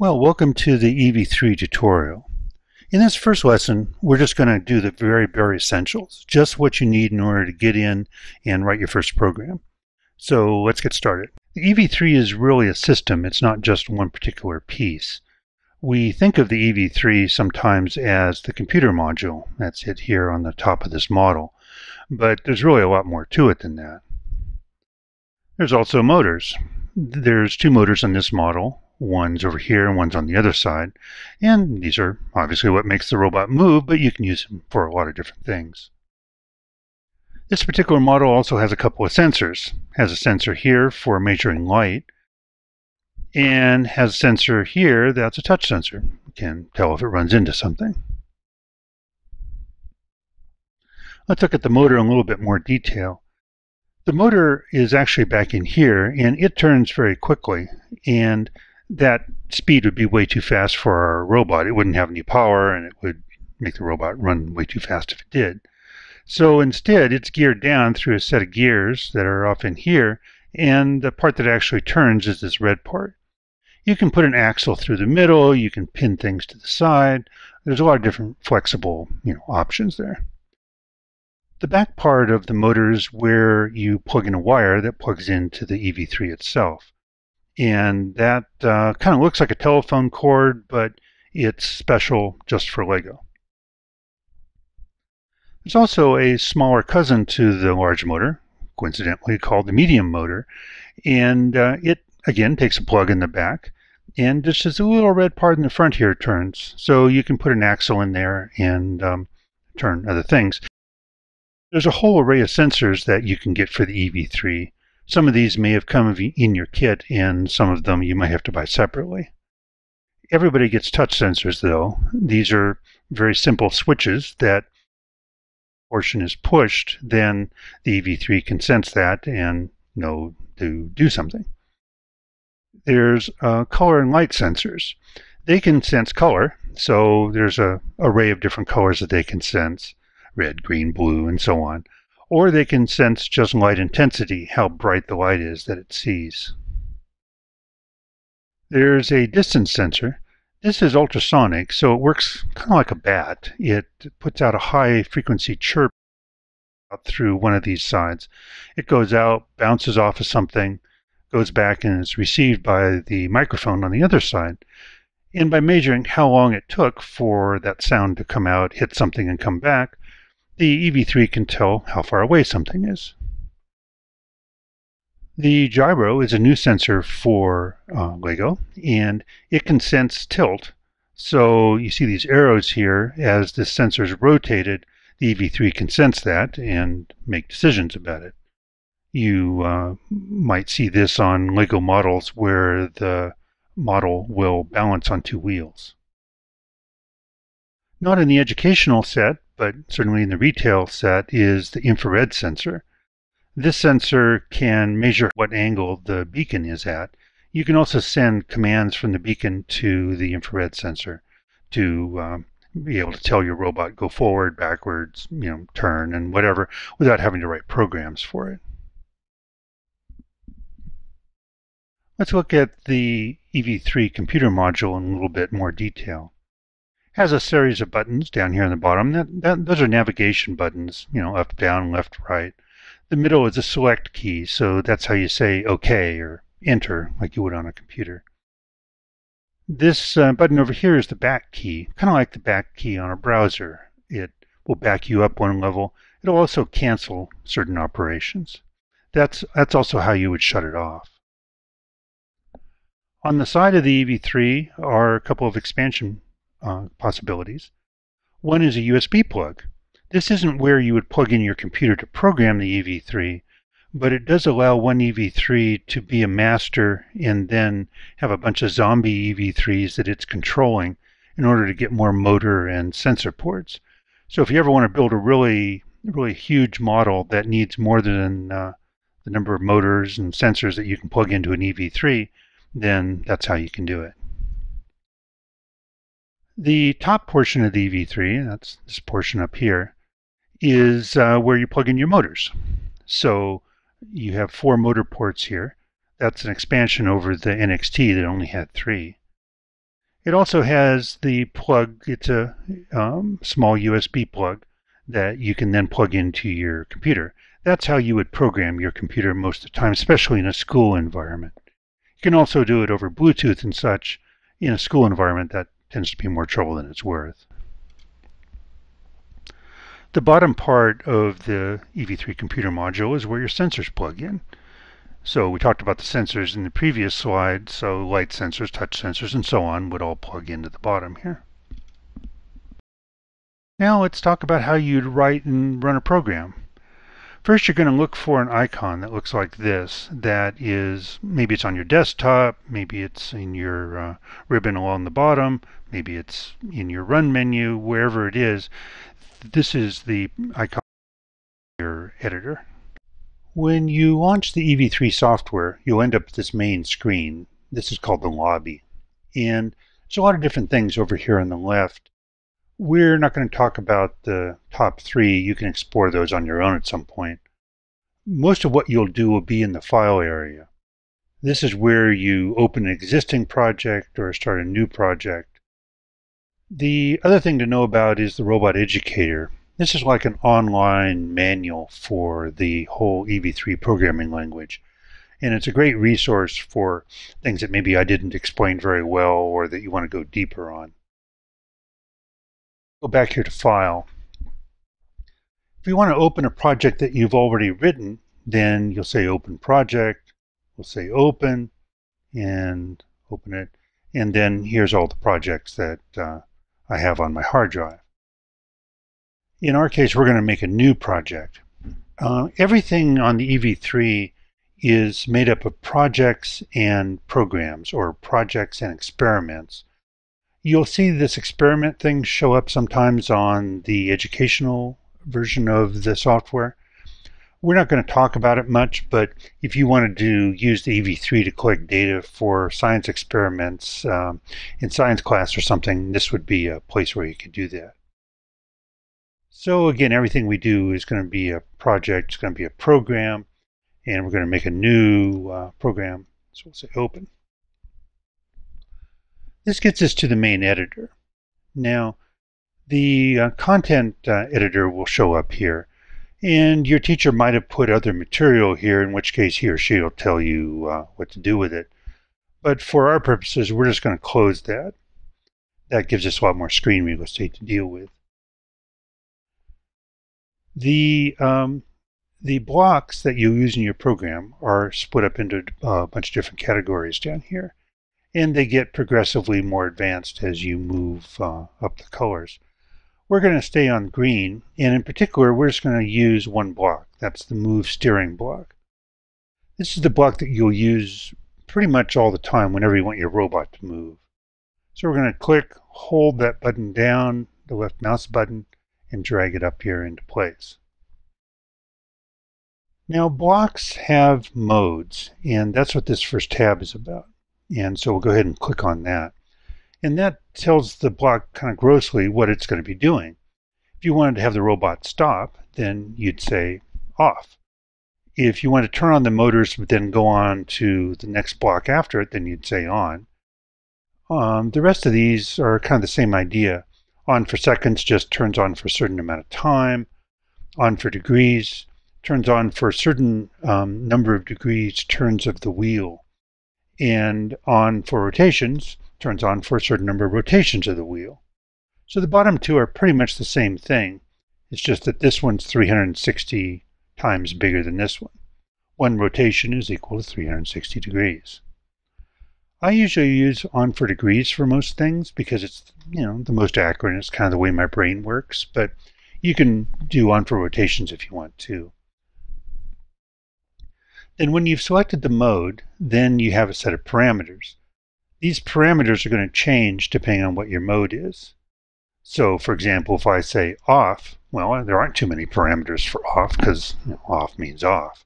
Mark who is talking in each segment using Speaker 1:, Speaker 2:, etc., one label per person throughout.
Speaker 1: Well, welcome to the EV3 tutorial. In this first lesson, we're just going to do the very, very essentials, just what you need in order to get in and write your first program. So let's get started. The EV3 is really a system. It's not just one particular piece. We think of the EV3 sometimes as the computer module. That's it here on the top of this model. But there's really a lot more to it than that. There's also motors. There's two motors on this model, One's over here and one's on the other side. And these are obviously what makes the robot move, but you can use them for a lot of different things. This particular model also has a couple of sensors. It has a sensor here for measuring light and has a sensor here that's a touch sensor. You can tell if it runs into something. Let's look at the motor in a little bit more detail. The motor is actually back in here and it turns very quickly and that speed would be way too fast for our robot. It wouldn't have any power and it would make the robot run way too fast if it did. So instead, it's geared down through a set of gears that are off in here, and the part that actually turns is this red part. You can put an axle through the middle, you can pin things to the side. There's a lot of different flexible you know, options there. The back part of the motor is where you plug in a wire that plugs into the EV3 itself and that uh, kind of looks like a telephone cord, but it's special just for LEGO. There's also a smaller cousin to the large motor, coincidentally called the medium motor, and uh, it again takes a plug in the back, and just as a little red part in the front here turns, so you can put an axle in there and um, turn other things. There's a whole array of sensors that you can get for the EV3, some of these may have come in your kit, and some of them you might have to buy separately. Everybody gets touch sensors, though. These are very simple switches that portion is pushed, then the EV3 can sense that and know to do something. There's uh, color and light sensors. They can sense color, so there's a array of different colors that they can sense red, green, blue, and so on or they can sense just light intensity, how bright the light is that it sees. There's a distance sensor. This is ultrasonic, so it works kind of like a bat. It puts out a high frequency chirp through one of these sides. It goes out, bounces off of something, goes back, and is received by the microphone on the other side. And by measuring how long it took for that sound to come out, hit something, and come back, the EV3 can tell how far away something is. The gyro is a new sensor for uh, LEGO, and it can sense tilt. So you see these arrows here. As the sensor is rotated, the EV3 can sense that and make decisions about it. You uh, might see this on LEGO models where the model will balance on two wheels. Not in the educational set, but certainly in the retail set, is the infrared sensor. This sensor can measure what angle the beacon is at. You can also send commands from the beacon to the infrared sensor to um, be able to tell your robot go forward, backwards, you know, turn, and whatever without having to write programs for it. Let's look at the EV3 computer module in a little bit more detail has a series of buttons down here on the bottom. That, that, those are navigation buttons, you know, up, down, left, right. The middle is a select key, so that's how you say OK or enter, like you would on a computer. This uh, button over here is the back key, kind of like the back key on a browser. It will back you up one level. It'll also cancel certain operations. That's, that's also how you would shut it off. On the side of the EV3 are a couple of expansion uh, possibilities. One is a USB plug. This isn't where you would plug in your computer to program the EV3, but it does allow one EV3 to be a master and then have a bunch of zombie EV3s that it's controlling in order to get more motor and sensor ports. So if you ever want to build a really, really huge model that needs more than uh, the number of motors and sensors that you can plug into an EV3, then that's how you can do it. The top portion of the EV3, that's this portion up here, is uh, where you plug in your motors. So you have four motor ports here. That's an expansion over the NXT that only had three. It also has the plug, it's a um, small USB plug that you can then plug into your computer. That's how you would program your computer most of the time, especially in a school environment. You can also do it over Bluetooth and such. In a school environment, that tends to be more trouble than it's worth. The bottom part of the EV3 computer module is where your sensors plug in. So we talked about the sensors in the previous slide, so light sensors, touch sensors, and so on would all plug into the bottom here. Now let's talk about how you'd write and run a program. First, you're going to look for an icon that looks like this. That is, maybe it's on your desktop, maybe it's in your uh, ribbon along the bottom, maybe it's in your run menu, wherever it is. This is the icon your editor. When you launch the EV3 software, you'll end up with this main screen. This is called the lobby. And there's a lot of different things over here on the left. We're not going to talk about the top three. You can explore those on your own at some point. Most of what you'll do will be in the file area. This is where you open an existing project or start a new project. The other thing to know about is the Robot Educator. This is like an online manual for the whole EV3 programming language. And it's a great resource for things that maybe I didn't explain very well or that you want to go deeper on. Go back here to File. If you want to open a project that you've already written, then you'll say Open Project. We'll say Open and open it. And then here's all the projects that uh, I have on my hard drive. In our case, we're going to make a new project. Uh, everything on the EV3 is made up of projects and programs, or projects and experiments. You'll see this experiment thing show up sometimes on the educational version of the software. We're not going to talk about it much, but if you wanted to use the EV3 to collect data for science experiments um, in science class or something, this would be a place where you could do that. So again, everything we do is going to be a project, it's going to be a program, and we're going to make a new uh, program. So we'll say open. This gets us to the main editor. Now, the uh, content uh, editor will show up here. And your teacher might have put other material here, in which case he or she will tell you uh, what to do with it. But for our purposes, we're just going to close that. That gives us a lot more screen real estate to deal with. The um, the blocks that you use in your program are split up into a bunch of different categories down here, and they get progressively more advanced as you move uh, up the colors. We're going to stay on green, and in particular, we're just going to use one block. That's the move steering block. This is the block that you'll use pretty much all the time whenever you want your robot to move. So we're going to click, hold that button down, the left mouse button, and drag it up here into place. Now blocks have modes, and that's what this first tab is about. And so we'll go ahead and click on that. And that tells the block kind of grossly what it's going to be doing. If you wanted to have the robot stop, then you'd say off. If you want to turn on the motors but then go on to the next block after it, then you'd say on. Um, the rest of these are kind of the same idea. On for seconds just turns on for a certain amount of time. On for degrees turns on for a certain um, number of degrees turns of the wheel. And on for rotations turns on for a certain number of rotations of the wheel. So the bottom two are pretty much the same thing. It's just that this one's 360 times bigger than this one. One rotation is equal to 360 degrees. I usually use on for degrees for most things because it's, you know, the most accurate it's kind of the way my brain works, but you can do on for rotations if you want to. Then when you've selected the mode, then you have a set of parameters. These parameters are going to change depending on what your mode is. So, for example, if I say off, well, there aren't too many parameters for off because you know, off means off.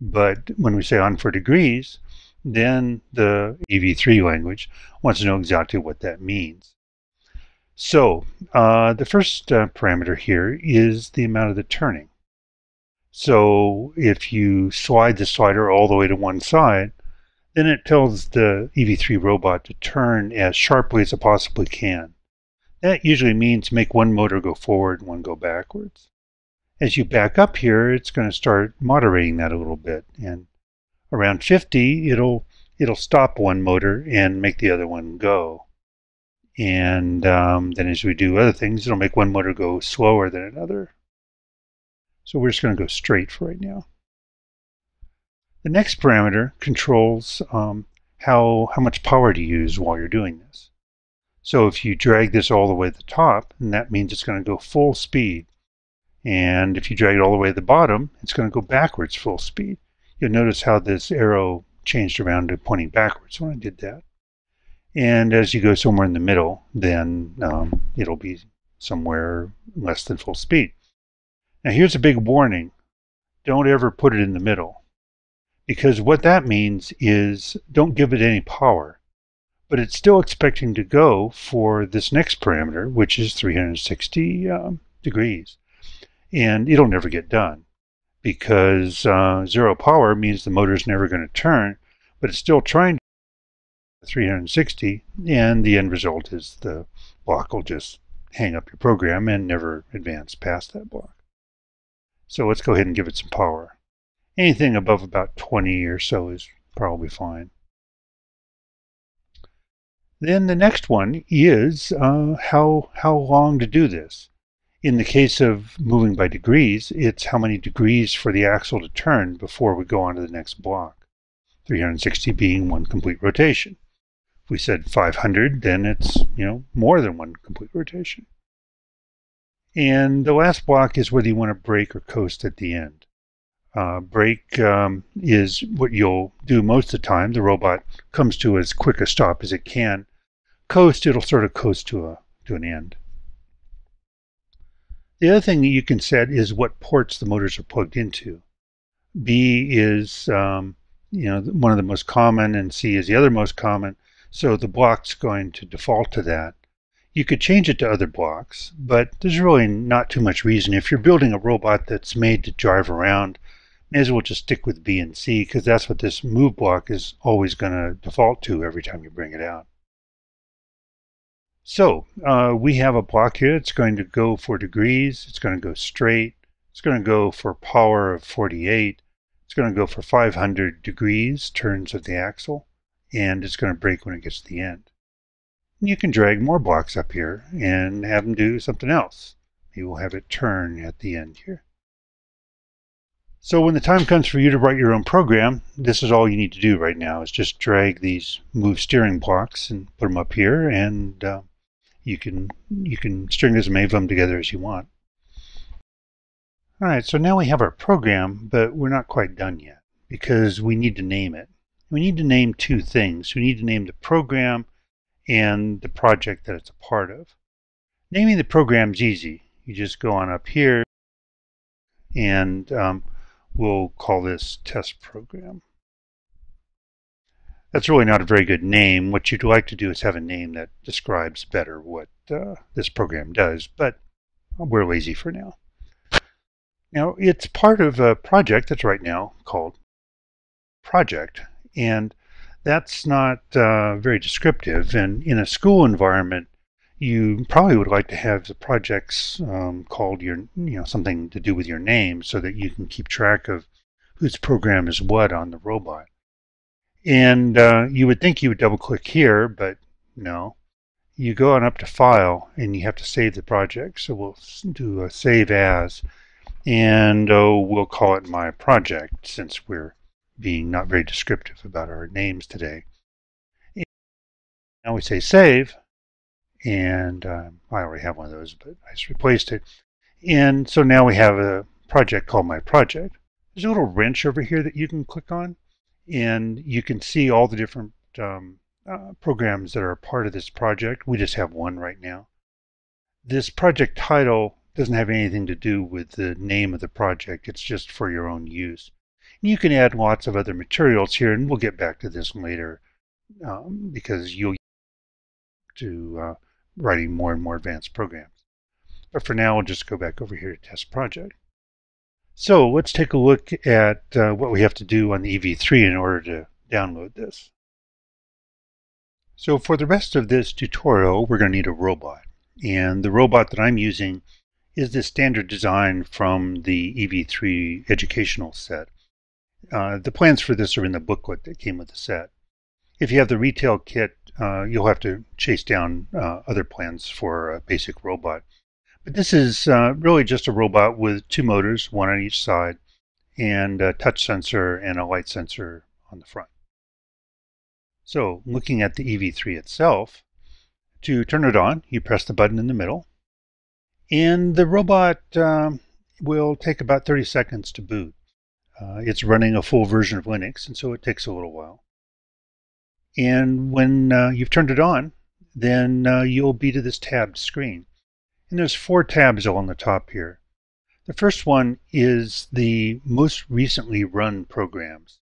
Speaker 1: But when we say on for degrees, then the EV3 language wants to know exactly what that means. So uh, the first uh, parameter here is the amount of the turning. So if you slide the slider all the way to one side, Then it tells the EV3 robot to turn as sharply as it possibly can. That usually means make one motor go forward and one go backwards. As you back up here, it's going to start moderating that a little bit. And around 50, it'll it'll stop one motor and make the other one go. And um, then as we do other things, it'll make one motor go slower than another. So we're just going to go straight for right now. The next parameter controls um, how, how much power to use while you're doing this. So if you drag this all the way to the top, then that means it's going to go full speed. And if you drag it all the way to the bottom, it's going to go backwards full speed. You'll notice how this arrow changed around to pointing backwards when I did that. And as you go somewhere in the middle, then um, it'll be somewhere less than full speed. Now here's a big warning. Don't ever put it in the middle. Because what that means is don't give it any power. But it's still expecting to go for this next parameter, which is 360 um, degrees. And it'll never get done because uh, zero power means the motor's never going to turn, but it's still trying 360, and the end result is the block will just hang up your program and never advance past that block. So let's go ahead and give it some power. Anything above about 20 or so is probably fine. Then the next one is uh, how, how long to do this. In the case of moving by degrees, it's how many degrees for the axle to turn before we go on to the next block. 360 being one complete rotation. If we said 500, then it's, you know, more than one complete rotation. And the last block is whether you want to brake or coast at the end. Uh, brake um, is what you'll do most of the time. The robot comes to as quick a stop as it can. Coast, it'll sort of coast to a to an end. The other thing that you can set is what ports the motors are plugged into. B is um, you know one of the most common, and C is the other most common. So the block's going to default to that. You could change it to other blocks, but there's really not too much reason. If you're building a robot that's made to drive around, may as well just stick with B and C because that's what this move block is always going to default to every time you bring it out. So uh, we have a block here. It's going to go for degrees. It's going to go straight. It's going to go for power of 48. It's going to go for 500 degrees turns of the axle. And it's going to brake when it gets to the end. And you can drag more blocks up here and have them do something else. You will have it turn at the end here. So when the time comes for you to write your own program, this is all you need to do right now is just drag these move steering blocks and put them up here and uh, you can you can string as many of them together as you want. All right, so now we have our program, but we're not quite done yet because we need to name it. We need to name two things. We need to name the program and the project that it's a part of. Naming the program is easy. You just go on up here and um, we'll call this test program. That's really not a very good name. What you'd like to do is have a name that describes better what uh, this program does, but we're lazy for now. Now, it's part of a project that's right now called Project, and that's not uh, very descriptive. And in a school environment, you probably would like to have the projects um, called your, you know, something to do with your name so that you can keep track of whose program is what on the robot. And uh, you would think you would double click here, but no. You go on up to File and you have to save the project. So we'll do a Save As and oh, we'll call it My Project since we're being not very descriptive about our names today. And now we say Save and um, I already have one of those, but I just replaced it. And so now we have a project called My Project. There's a little wrench over here that you can click on and you can see all the different um, uh, programs that are part of this project. We just have one right now. This project title doesn't have anything to do with the name of the project. It's just for your own use. And you can add lots of other materials here, and we'll get back to this later um, because you'll to uh, writing more and more advanced programs. But for now, we'll just go back over here to test project. So let's take a look at uh, what we have to do on the EV3 in order to download this. So for the rest of this tutorial, we're going to need a robot. And the robot that I'm using is the standard design from the EV3 educational set. Uh, the plans for this are in the booklet that came with the set. If you have the retail kit, uh, you'll have to chase down uh, other plans for a basic robot. But this is uh, really just a robot with two motors, one on each side, and a touch sensor and a light sensor on the front. So looking at the EV3 itself, to turn it on, you press the button in the middle, and the robot um, will take about 30 seconds to boot. Uh, it's running a full version of Linux, and so it takes a little while. And when uh, you've turned it on, then uh, you'll be to this tabbed screen. And there's four tabs along the top here. The first one is the most recently run programs.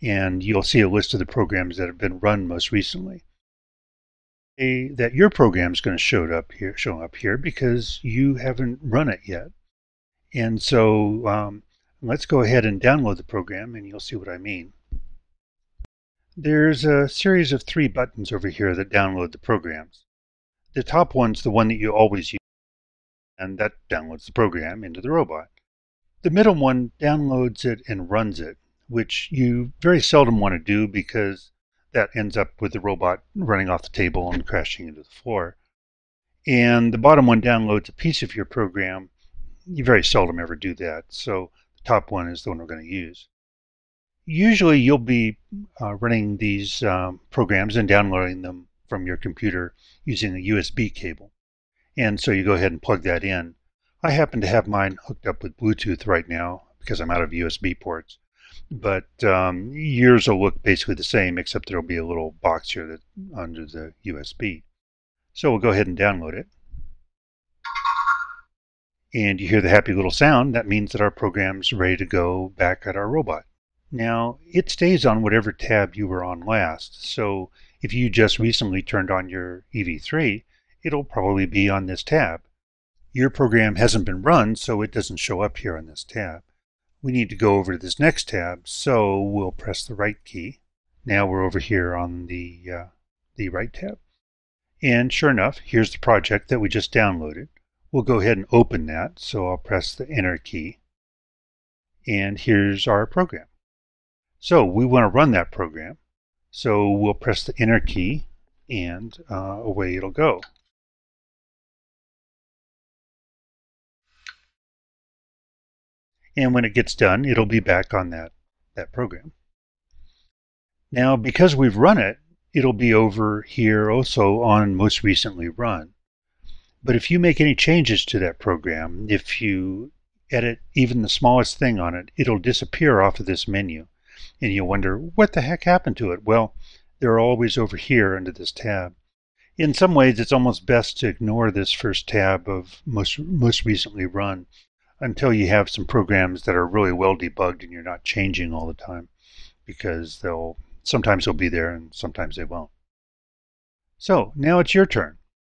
Speaker 1: And you'll see a list of the programs that have been run most recently. A, that your program is going to show up here, show up here because you haven't run it yet. And so um, let's go ahead and download the program and you'll see what I mean. There's a series of three buttons over here that download the programs. The top one's the one that you always use, and that downloads the program into the robot. The middle one downloads it and runs it, which you very seldom want to do because that ends up with the robot running off the table and crashing into the floor. And the bottom one downloads a piece of your program. You very seldom ever do that, so the top one is the one we're going to use. Usually you'll be uh, running these um, programs and downloading them from your computer using a USB cable. And so you go ahead and plug that in. I happen to have mine hooked up with Bluetooth right now because I'm out of USB ports. But um, yours will look basically the same, except there'll be a little box here that under the USB. So we'll go ahead and download it. And you hear the happy little sound. That means that our program's ready to go back at our robot. Now, it stays on whatever tab you were on last. So if you just recently turned on your EV3, it'll probably be on this tab. Your program hasn't been run, so it doesn't show up here on this tab. We need to go over to this next tab, so we'll press the right key. Now we're over here on the, uh, the right tab. And sure enough, here's the project that we just downloaded. We'll go ahead and open that, so I'll press the Enter key. And here's our program. So we want to run that program. So we'll press the enter key and uh, away it'll go. And when it gets done, it'll be back on that, that program. Now, because we've run it, it'll be over here also on most recently run. But if you make any changes to that program, if you edit even the smallest thing on it, it'll disappear off of this menu and you wonder, what the heck happened to it? Well, they're always over here under this tab. In some ways, it's almost best to ignore this first tab of most, most recently run until you have some programs that are really well debugged and you're not changing all the time because they'll sometimes they'll be there and sometimes they won't. So now it's your turn.